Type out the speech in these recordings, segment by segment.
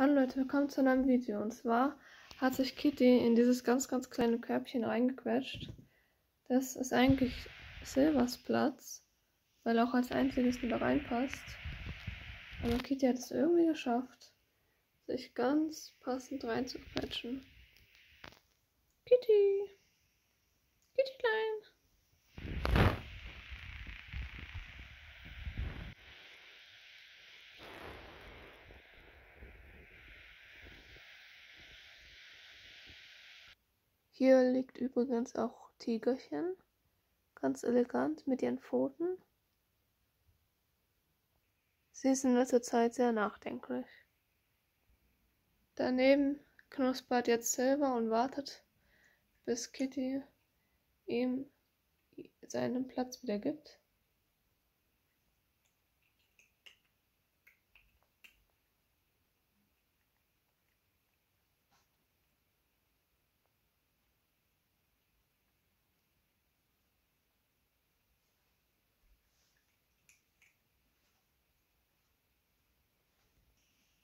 Hallo Leute, willkommen zu einem Video. Und zwar hat sich Kitty in dieses ganz, ganz kleine Körbchen reingequetscht. Das ist eigentlich Silvers Platz, weil er auch als einziges wieder reinpasst. Aber Kitty hat es irgendwie geschafft, sich ganz passend reinzuquetschen. Kitty! Hier liegt übrigens auch Tigerchen. Ganz elegant mit ihren Pfoten. Sie ist in letzter Zeit sehr nachdenklich. Daneben knuspert jetzt Silver und wartet, bis Kitty ihm seinen Platz wieder gibt.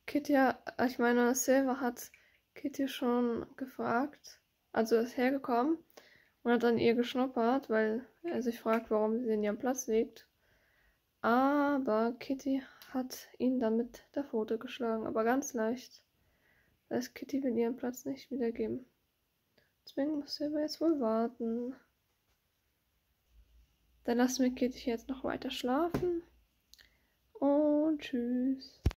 Kitty, ich meine, Silver hat Kitty schon gefragt, also ist hergekommen und hat an ihr geschnuppert, weil er sich fragt, warum sie in ihrem Platz liegt. Aber Kitty hat ihn dann mit der Pfote geschlagen, aber ganz leicht. Das heißt, Kitty will ihren Platz nicht wiedergeben. Deswegen muss Silver jetzt wohl warten. Dann lassen wir Kitty jetzt noch weiter schlafen. Und tschüss.